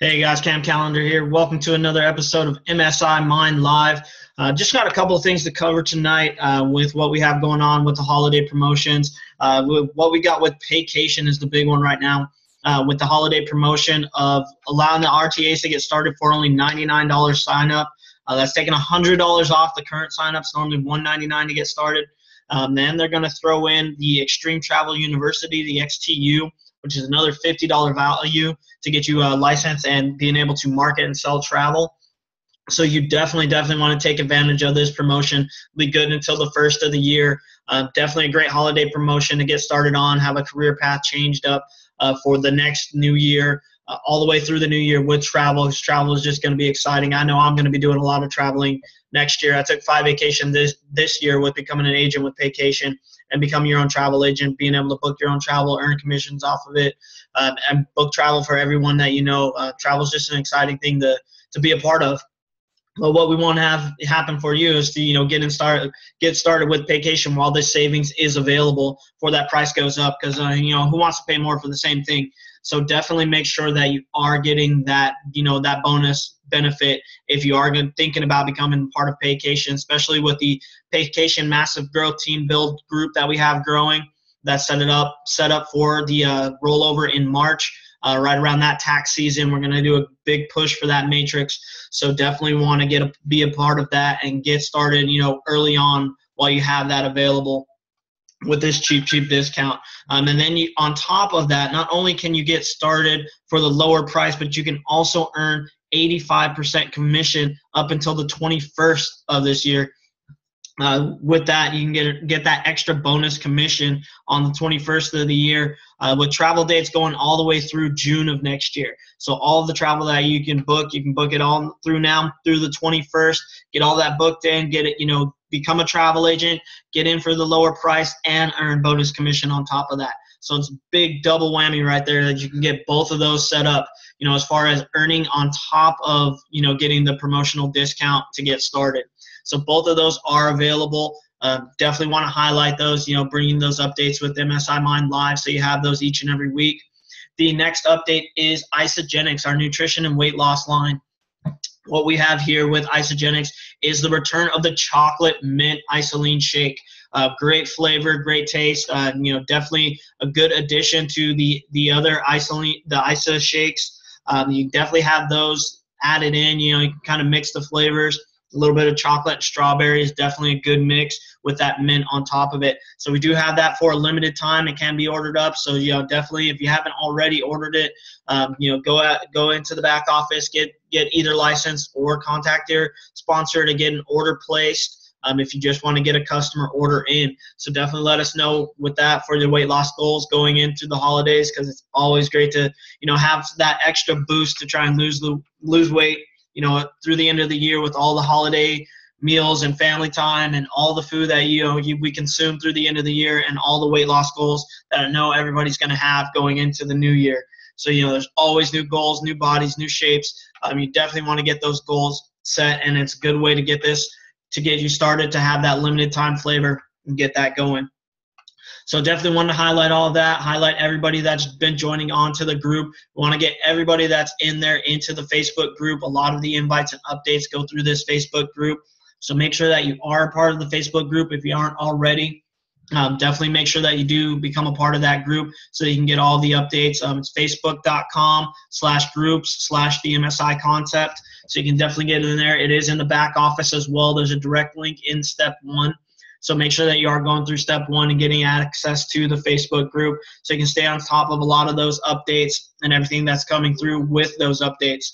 Hey guys, Cam Callender here. Welcome to another episode of MSI Mind Live. Uh, just got a couple of things to cover tonight uh, with what we have going on with the holiday promotions. Uh, what we got with Paycation is the big one right now. Uh, with the holiday promotion of allowing the RTAs to get started for only $99 sign up. Uh, that's taking $100 off the current sign ups, normally 199 to get started. Um, then they're going to throw in the Extreme Travel University, the XTU, which is another $50 value to get you a license and being able to market and sell travel. So you definitely, definitely want to take advantage of this promotion. Be good until the first of the year. Uh, definitely a great holiday promotion to get started on. Have a career path changed up uh, for the next new year, uh, all the way through the new year with travel. Travel is just going to be exciting. I know I'm going to be doing a lot of traveling next year. I took five vacation this this year with becoming an agent with Paycation and become your own travel agent, being able to book your own travel, earn commissions off of it, um, and book travel for everyone that you know. Uh, travel is just an exciting thing to to be a part of. But what we want to have happen for you is to you know get in start get started with Paycation while this savings is available before that price goes up because uh, you know who wants to pay more for the same thing. So definitely make sure that you are getting that you know that bonus benefit if you are thinking about becoming part of Paycation, especially with the Paycation Massive Growth Team Build group that we have growing. That set it up set up for the uh, rollover in March uh, right around that tax season. We're going to do a big push for that matrix. So definitely want to get a, be a part of that and get started, you know, early on while you have that available with this cheap, cheap discount. Um, and then you, on top of that, not only can you get started for the lower price, but you can also earn 85% commission up until the 21st of this year. Uh, with that, you can get get that extra bonus commission on the 21st of the year. Uh, with travel dates going all the way through June of next year, so all the travel that you can book, you can book it all through now through the 21st. Get all that booked in, get it, you know, become a travel agent, get in for the lower price, and earn bonus commission on top of that. So it's big double whammy right there that you can get both of those set up. You know, as far as earning on top of you know getting the promotional discount to get started. So both of those are available. Uh, definitely want to highlight those, you know, bringing those updates with MSI Mind Live so you have those each and every week. The next update is Isagenix, our nutrition and weight loss line. What we have here with Isagenix is the return of the chocolate mint IsaLean shake. Uh, great flavor, great taste. Uh, you know, definitely a good addition to the the other IsaLean, the Isa shakes. Um, you definitely have those added in. You know, you kind of mix the flavors a little bit of chocolate and strawberry is definitely a good mix with that mint on top of it. So we do have that for a limited time. It can be ordered up. So you know, definitely if you haven't already ordered it, um, you know, go out, go into the back office, get get either licensed or contact your sponsor to get an order placed. Um, if you just want to get a customer order in. So definitely let us know with that for your weight loss goals going into the holidays because it's always great to you know have that extra boost to try and lose the lose weight you know, through the end of the year with all the holiday meals and family time and all the food that you know you, we consume through the end of the year and all the weight loss goals that I know everybody's going to have going into the new year. So you know, there's always new goals, new bodies, new shapes. Um, you definitely want to get those goals set, and it's a good way to get this to get you started to have that limited time flavor and get that going. So definitely want to highlight all of that, highlight everybody that's been joining on to the group. We want to get everybody that's in there into the Facebook group. A lot of the invites and updates go through this Facebook group. So make sure that you are a part of the Facebook group if you aren't already. Um, definitely make sure that you do become a part of that group so you can get all the updates. Um, it's facebook.com slash groups slash the concept. So you can definitely get in there. It is in the back office as well. There's a direct link in step one. So make sure that you are going through step one and getting access to the Facebook group so you can stay on top of a lot of those updates and everything that's coming through with those updates.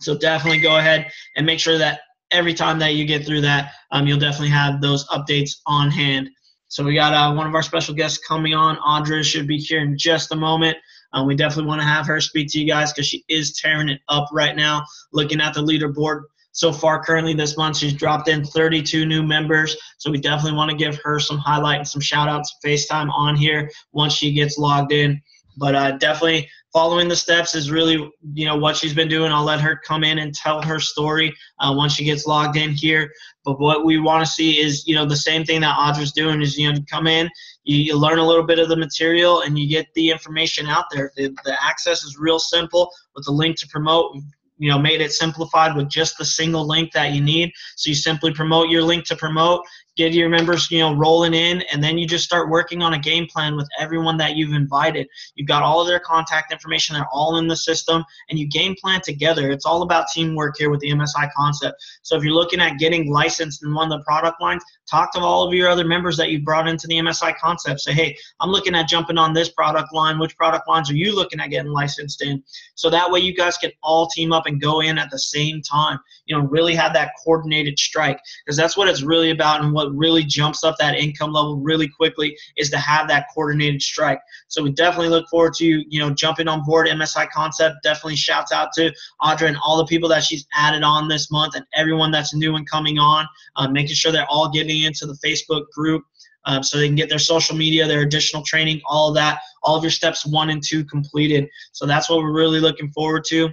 So definitely go ahead and make sure that every time that you get through that, um, you'll definitely have those updates on hand. So we got uh, one of our special guests coming on. Audra should be here in just a moment. Um, we definitely want to have her speak to you guys because she is tearing it up right now. Looking at the leaderboard, so far currently this month. She's dropped in 32 new members. So we definitely want to give her some highlight and some shout outs FaceTime on here once she gets logged in. But uh, definitely following the steps is really you know what she's been doing. I'll let her come in and tell her story uh, once she gets logged in here. But what we want to see is you know the same thing that audra's doing is you know you come in you, you, learn a little bit of the material and you get the information out there. The, the access is real simple with the link to promote. You know made it simplified with just the single link that you need. So you simply promote your link to promote get your members, you know, rolling in, and then you just start working on a game plan with everyone that you've invited. You've got all of their contact information; they're all in the system, and you game plan together. It's all about teamwork here with the MSI concept. So if you're looking at getting licensed in one of the product lines, talk to all of your other members that you brought into the MSI concept. Say, hey, I'm looking at jumping on this product line. Which product lines are you looking at getting licensed in? So that way you guys can all team up and go in at the same time. You know, really have that coordinated strike because that's what it's really about and what what really jumps up that income level really quickly is to have that coordinated strike. So we definitely look forward to you you know jumping on board MSI Concept. Definitely shouts out to Audra and all the people that she's added on this month and everyone that's new and coming on, uh, making sure they're all getting into the Facebook group. Um, so they can get their social media, their additional training, all of that, all of your steps one and two completed. So that's what we're really looking forward to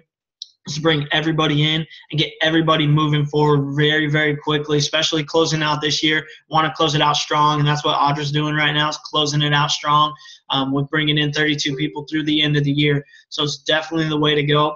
to bring everybody in and get everybody moving forward very, very quickly, especially closing out this year. Want to close it out strong, and that's what Audra's doing right now is closing it out strong um, with bringing in 32 people through the end of the year. So it's definitely the way to go.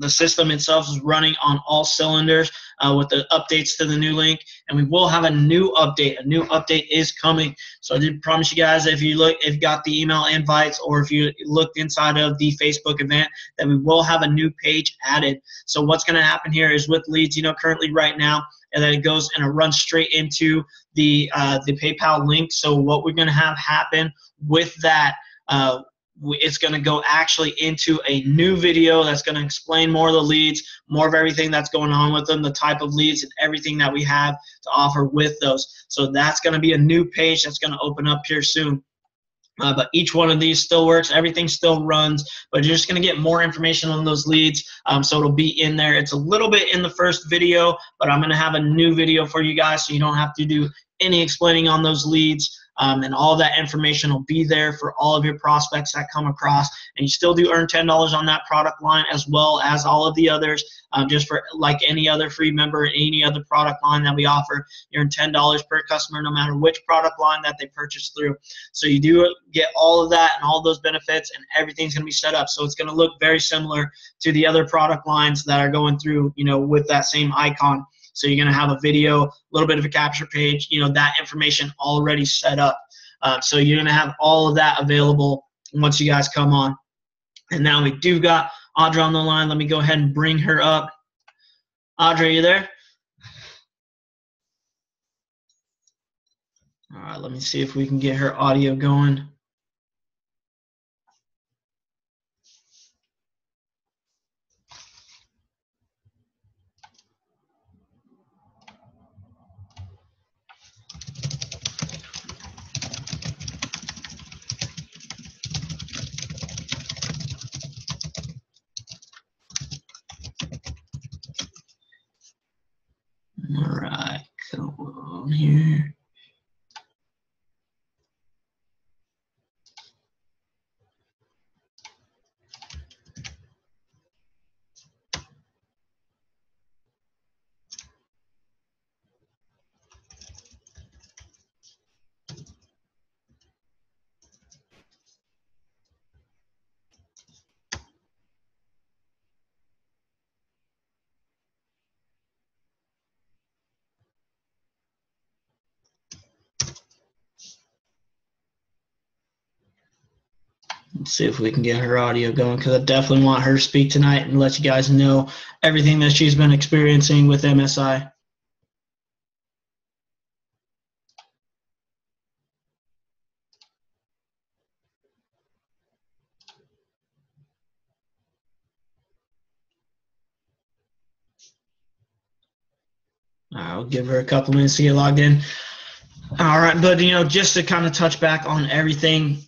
The system itself is running on all cylinders uh, with the updates to the new link, and we will have a new update. A new update is coming. So I did promise you guys if you look, if you got the email invites, or if you looked inside of the Facebook event, that we will have a new page added. So what's going to happen here is with leads, you know, currently right now, and then it goes and it runs straight into the uh, the PayPal link. So what we're going to have happen with that. Uh, it's going to go actually into a new video that's going to explain more of the leads, more of everything that's going on with them, the type of leads, and everything that we have to offer with those. So that's going to be a new page that's going to open up here soon. Uh, but each one of these still works. Everything still runs, but you're just going to get more information on those leads. Um, so it'll be in there. It's a little bit in the first video, but I'm going to have a new video for you guys so you don't have to do any explaining on those leads. Um, and all that information will be there for all of your prospects that come across. And you still do earn $10 on that product line as well as all of the others. Um, just for like any other free member, any other product line that we offer, you earn $10 per customer no matter which product line that they purchase through. So you do get all of that and all those benefits, and everything's going to be set up. So it's going to look very similar to the other product lines that are going through, you know, with that same icon. So you're going to have a video, a little bit of a capture page, you know, that information already set up. Uh, so you're going to have all of that available once you guys come on. And now we do got Audra on the line. Let me go ahead and bring her up. Audra, you there? All right, let me see if we can get her audio going. All right, come on here. Let's see if we can get her audio going because I definitely want her to speak tonight and let you guys know everything that she's been experiencing with MSI. I'll give her a couple minutes to get logged in. All right, but you know, just to kind of touch back on everything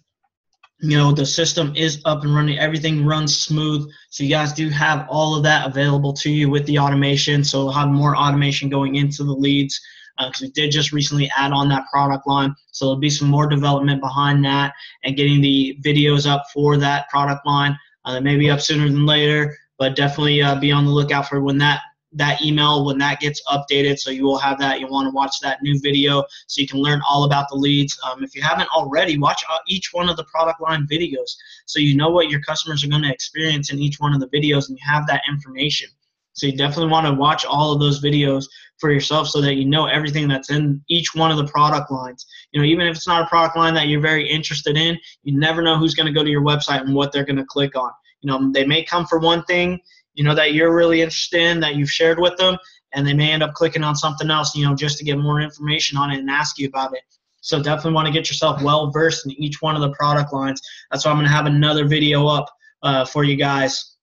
you know the system is up and running. Everything runs smooth. So you guys do have all of that available to you with the automation. So we'll have more automation going into the leads because uh, we did just recently add on that product line. So there'll be some more development behind that and getting the videos up for that product line Uh, may be up sooner than later, but definitely uh, be on the lookout for when that that email when that gets updated. So you will have that. You want to watch that new video so you can learn all about the leads. Um, if you haven't already, watch uh, each one of the product line videos so you know what your customers are going to experience in each one of the videos and you have that information. So you definitely want to watch all of those videos for yourself so that you know everything that's in each one of the product lines. You know, even if it's not a product line that you're very interested in, you never know who's going to go to your website and what they're going to click on. You know, they may come for one thing, you know, that you're really interested in that you've shared with them, and they may end up clicking on something else, you know, just to get more information on it and ask you about it. So definitely want to get yourself well versed in each one of the product lines. That's why I'm going to have another video up uh, for you guys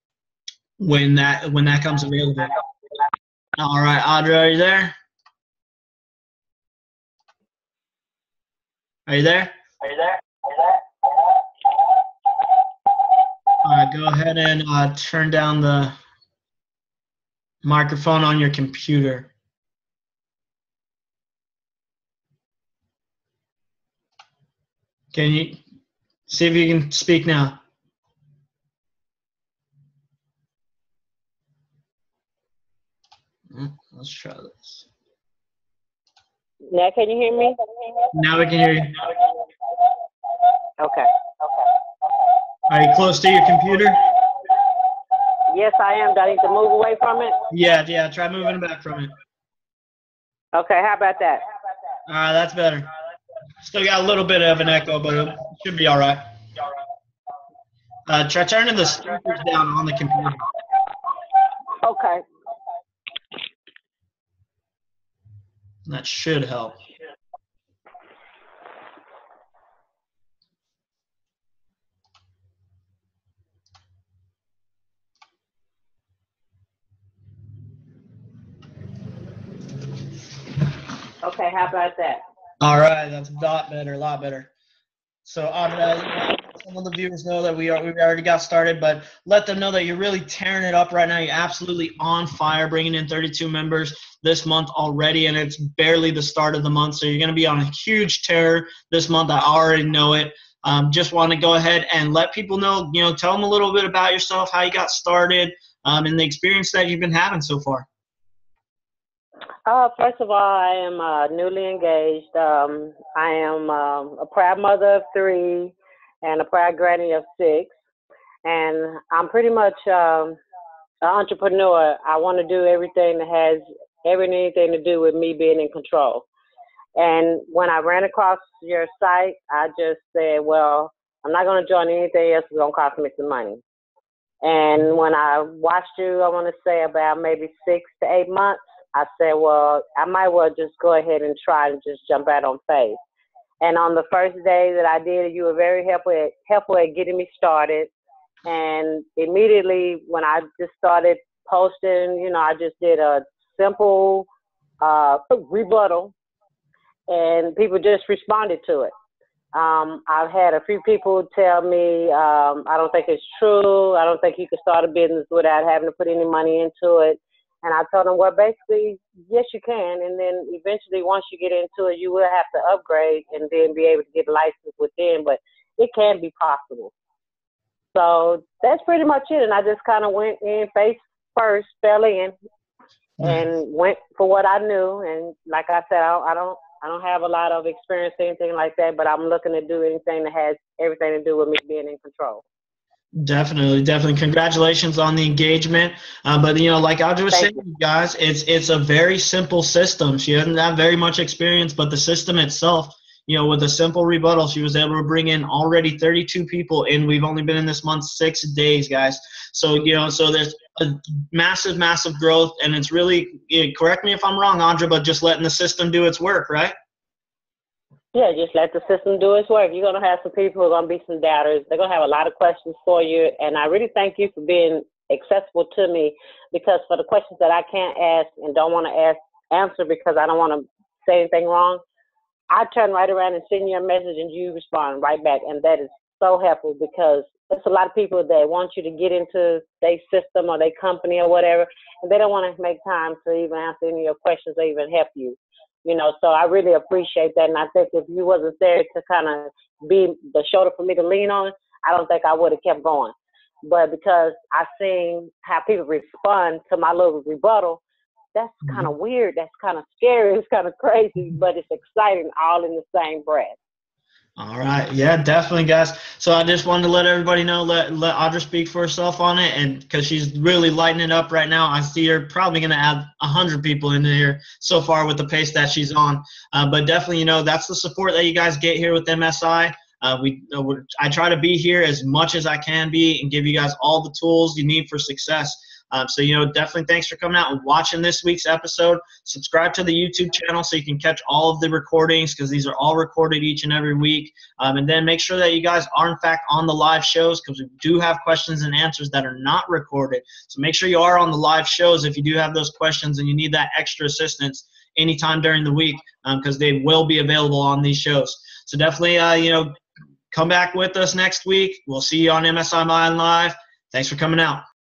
when that when that comes available. All right, Audra, are you there? Are you there? Are you there? All right, go ahead and uh, turn down the microphone on your computer. Can you see if you can speak now? Hmm, let's try this. Now, can you hear me? Now we can hear you. Okay. Okay. Are you close to your computer? Yes, I am. Do I need to move away from it? Yeah, yeah. Try moving back from it. Okay, how about that? All right, that's better. Still got a little bit of an echo, but it should be all right. Uh, try turning the speakers down on the computer. Okay. That should help. Okay, how about that? All right, that's a lot better, a lot better. So, uh, some of the viewers know that we are we already got started, but let them know that you're really tearing it up right now. You're absolutely on fire, bringing in 32 members this month already, and it's barely the start of the month. So you're going to be on a huge tear this month. I already know it. Um, just want to go ahead and let people know, you know, tell them a little bit about yourself, how you got started, um, and the experience that you've been having so far. Uh, first of all, I am uh, newly engaged. Um, I am um, a proud mother of three and a proud granny of six. And I'm pretty much um, an entrepreneur. I want to do everything that has everything to do with me being in control. And when I ran across your site, I just said, well, I'm not going to join anything else that's going to cost me some money. And when I watched you, I want to say about maybe six to eight months, I said, well, I might well just go ahead and try and just jump out on faith. And on the first day that I did you were very helpful at, helpful at getting me started. And immediately when I just started posting, you know, I just did a simple uh, rebuttal, and people just responded to it. Um, I've had a few people tell me, um, I don't think it's true. I don't think you can start a business without having to put any money into it. And I told them, well, basically, yes, you can. And then eventually, once you get into it, you will have to upgrade and then be able to get a license within. But it can be possible. So that's pretty much it. And I just kind of went in face first, fell in, and went for what I knew. And like I said, I don't, I don't, I don't have a lot of experience or anything like that. But I'm looking to do anything that has everything to do with me being in control. Definitely, definitely. Congratulations on the engagement. Uh, but you know, like I was saying, you. guys, it's it's a very simple system. She doesn't have very much experience, but the system itself, you know, with a simple rebuttal, she was able to bring in already 32 people, and we've only been in this month six days, guys. So you know, so there's a massive, massive growth, and it's really. Correct me if I'm wrong, Audra, but just letting the system do its work, right? Yeah, just let the system do its work. You're gonna have some people who are gonna be some doubters. They're gonna have a lot of questions for you, and I really thank you for being accessible to me because for the questions that I can't ask and don't want to ask answer because I don't want to say anything wrong, I turn right around and send you a message and you respond right back, and that is so helpful because there's a lot of people that want you to get into their system or their company or whatever, and they don't want to make time to even answer any of your questions or even help you you know so i really appreciate that and i think if you wasn't there to kind of be the shoulder for me to lean on i don't think i would have kept going but because I seen how people respond to my little rebuttal, that's Mm-hmm. kind of weird. That's kind of scary. It's kind of crazy, but it's exciting all in the same breath. All right. Yeah, definitely, guys. So I just wanted to let everybody know, let let Audra speak for herself on it, and because she's really lighting it up right now. I see her probably going to add a hundred people into here so far with the pace that she's on. Uh, but definitely, you know, that's the support that you guys get here with MSI. Uh, we, uh, I try to be here as much as I can be and give you guys all the tools you need for success. Um, so, you know, definitely thanks for coming out and watching this week's episode. Subscribe to the YouTube channel so you can catch all of the recordings because these are all recorded each and every week. Um, and then make sure that you guys are, in fact, on the live shows because we do have questions and answers that are not recorded. So make sure you are on the live shows if you do have those questions and you need that extra assistance anytime during the week because um, they will be available on these shows. So definitely, uh, you know, come back with us next week. We'll see you on MSI Mind Live. Thanks for coming out.